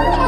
Oh,